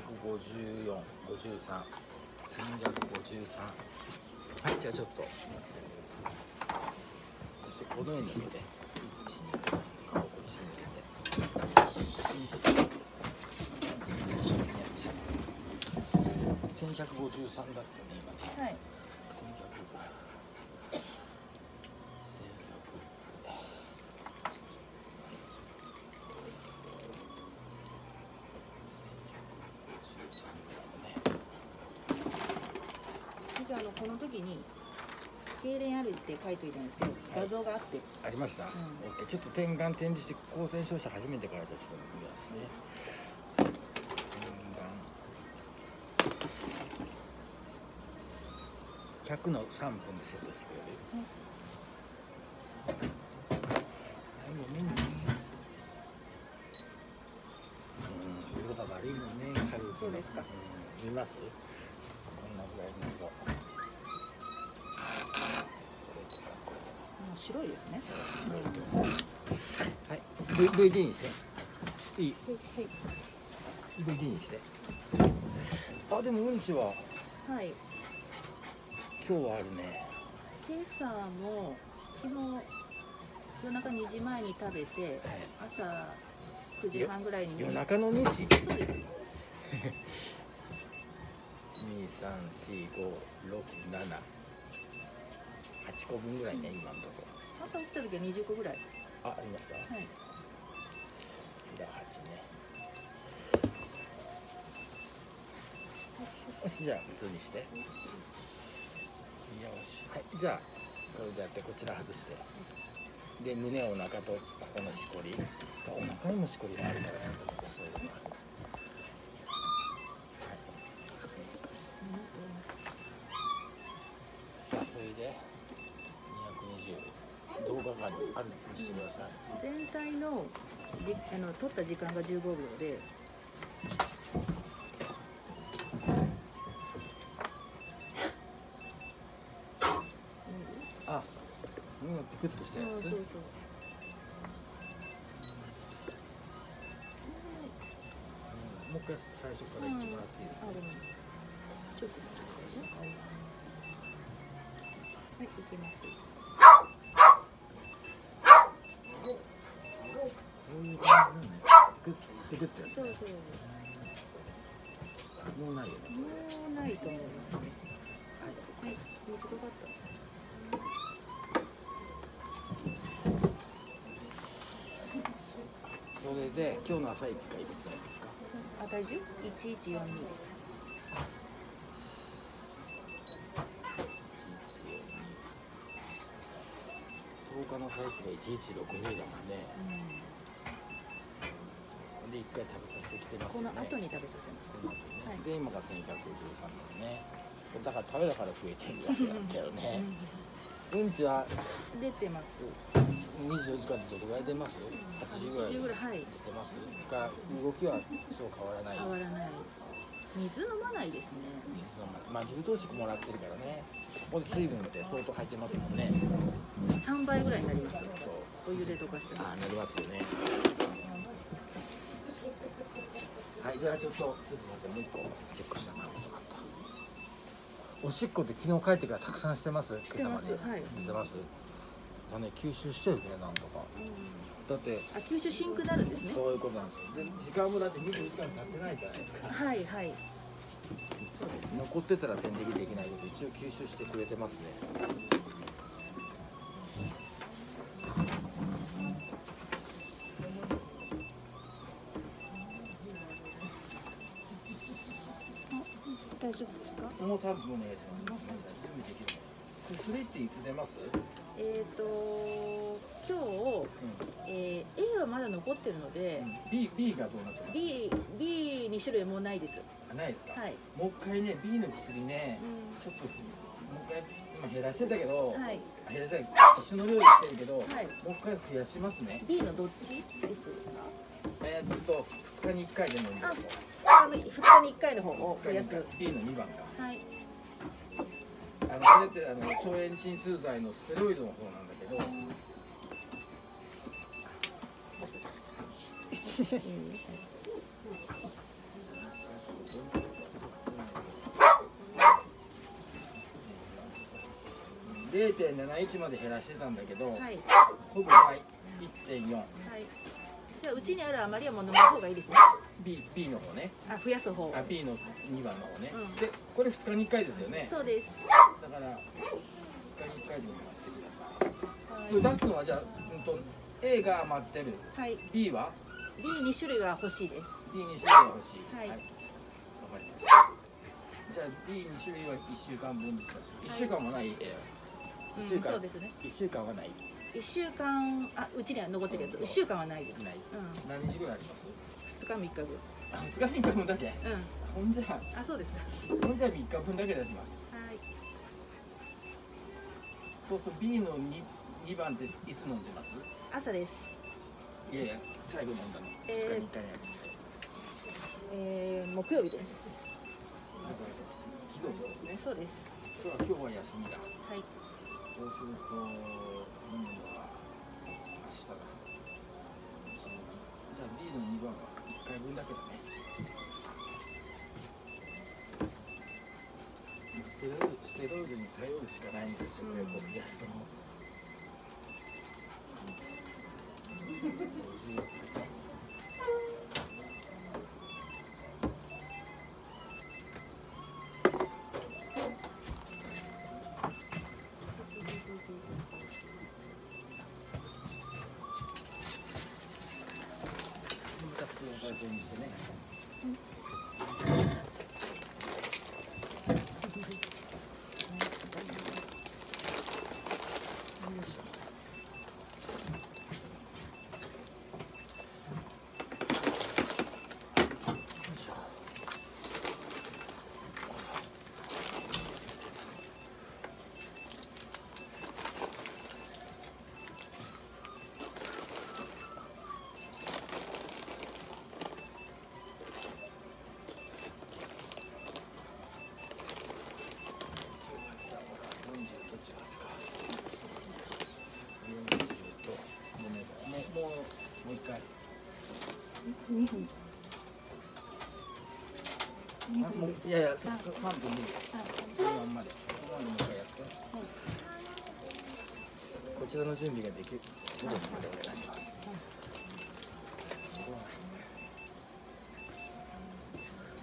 1154、53、1153。はい、じゃあちょっと。そしてこのように入れて、1、2、3、こっちに入れて。1153だったね今ね。はい。に痙攣あるって書いておいたんですけど、画像があって。ありました、ん。OK ちょっと点眼展示して光線照射初めてからじゃあちょっと見ますね。点眼。100の3分でセットしてくれる、うん。色が悪いのね。軽くそうですか。うん。見ます？こんなぐらいの色白いですね。はい、v、VD にして。いい。はい。VD にして。あでもうんちは。はい。今日はあるね。今朝も昨日夜中2時前に食べて朝9時半ぐらいに夜中の2時。そうです 2345678個分ぐらいね今のとこ。朝起きた時は20個ぐらい。あありました？はい。平八ね。よしじゃあ普通にして。よし。はいじゃあこれでやってこちら外して。で胸お腹とここのしこり。お腹にもしこりがあるからそういうのはあるあるにしてください全体のじあの取った時間が15秒であ、今ピクッとしたやつ。そうそうそうもう一回最初から言ってもらっていいですか。あごめんちょっと待ってくださいはい行きますこういう感じだね。ピクッピクッとやつ。そうそうもうない。よね。もうない。と思い。ますねはい。短かったそれで今日の朝一がい。くつなんですか。あ体重1142です10日の朝一が1162だもんね。で一回食べさせてきてますこよね。の後に食べさせますね。はいで今が1153だもんね。だから食べだから増えてるわけなんだよね。うん。ちは出てます。24時間でどれぐらい出ます ?80 ぐらい。80ぐらいはい。出ます？が動きはそう変わらない。変わらない。水飲まないですね。水のままあ流動食もらってるからね。そこで水分って相当入ってますもんね。3倍ぐらいになりますそう。お湯で溶かして。ああなりますよねはいじゃあちょっとちょっと待ってもう一個チェックしながらことがあった。おしっこって昨日帰ってからたくさんしてます？今朝まではい。してます？まあね吸収してるねなんとか。だってあ吸収シンクになるんですね。そういうことなんですよ。で時間もだって24時間経ってないじゃないですか。はいはい。そうですね残ってたら点滴できないけど一応吸収してくれてますね大丈夫ですかもう3分お願いします。準備できる。それっていつ出ます？えっ、と今日、えー A はまだ残ってるので、B, B がどうなってます？B B 2種類もうないです。あないですか、はい。もう一回ね B の薬ね、うちょっともう一回今減らしてたけど、んはい。減らして一緒の量でしてるけど、はい。もう一回増やしますね。B のどっちですえーっと2日に1回でもいいああの2日に1回の方を増やす。B の2番かのこれってあの消炎鎮痛剤のステロイドの方なんだけど。0.71まで減らしてたんだけど、はい、ほぼ倍1.4、は、じゃあうちにある余りはもう飲む方がいいですね B, B の方ねあ増やす方あ B の2番の方ね、うん、でこれ2日に1回ですよねそうですら2日に1回で飲ませてください。はい出すのはじゃあ、うん、と A が余ってる。はい。B は？B2 種類は欲しいです。B2 種類が欲しい。はい。わかりました。じゃあ B2 種類は1週間分です。かし1週間もない、えうん1週間、そうですね。1週間はない。1週間あうちには残ってるやつ。1週間はないです。ない。うん。何日ぐらいあります？2日3日分あ2日3日分だけ？うん。ほんじゃ。あそうですか。ほんじゃ3日分だけ出します。はいそうすると B の 2, 2番っていつ飲んでます？朝です。いやいや最後飲んだの。2日えーに1回のやつえー、木曜日です。昨日とですね。そうです。今日は休みだ。はい。そうすると飲むのは明日だ。じゃあ B の2番は1回分だけだねステロイドステロイドに頼るしかないんですよこれうん。こうピアスの582つ2分。あもういやいやささ3分でいい。このまんまでこのままで。もう一回やってこちらの準備ができる。すぐまでお願いします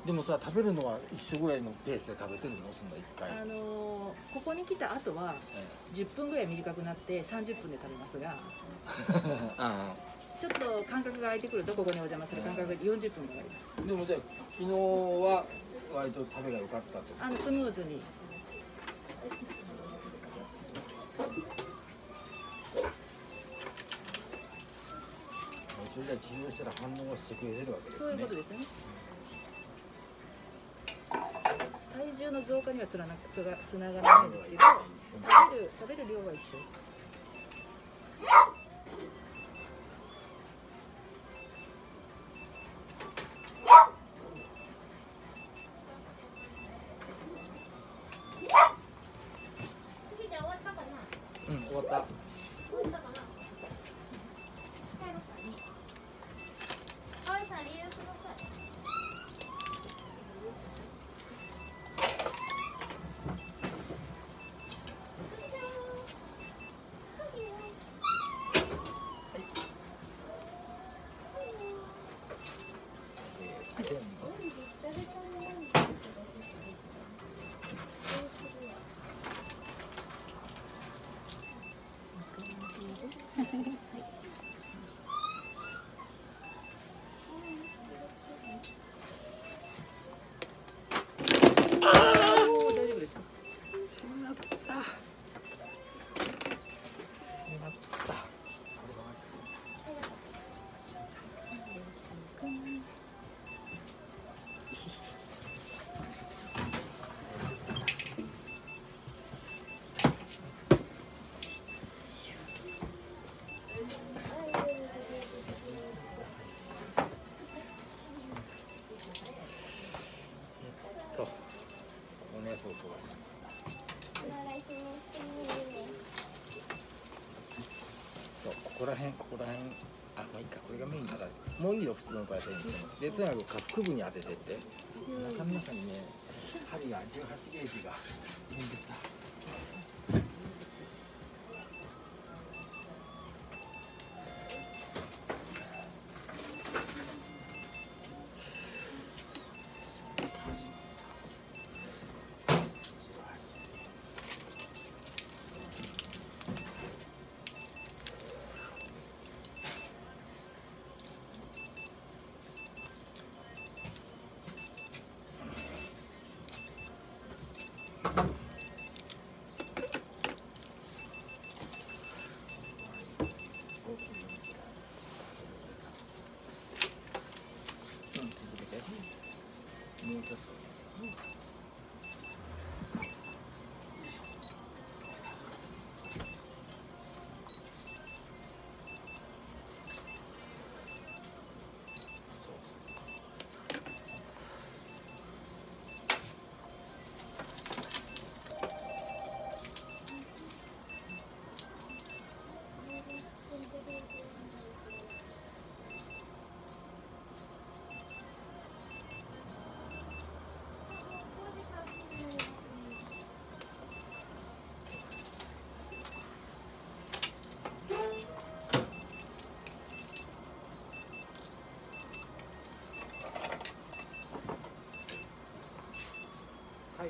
でもさ食べるのは一緒ぐらいのペースで食べてるの？そんな一回、あのーここに来た後は10分ぐらい短くなって30分で食べますが。あちょっと間隔が空いてくるとここにお邪魔する。間隔が40分かかります。あでもじゃあ昨日は割と食べが良かったっあのスムーズに。それじゃあ治療したら反応はしてくれてるわけですそうねいうことですよね。体重の増加にはつらなつがつながらないんですけど食べる食べる量は一緒辺ここら辺あまあいいかこれがメインだからもういいよ普通の体勢にしてもでとにかく下腹部に当ててって。中の中にね針が18ゲージが飛んでた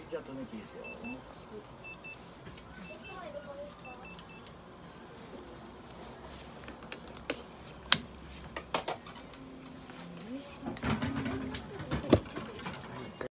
じゃあ止めていいですよ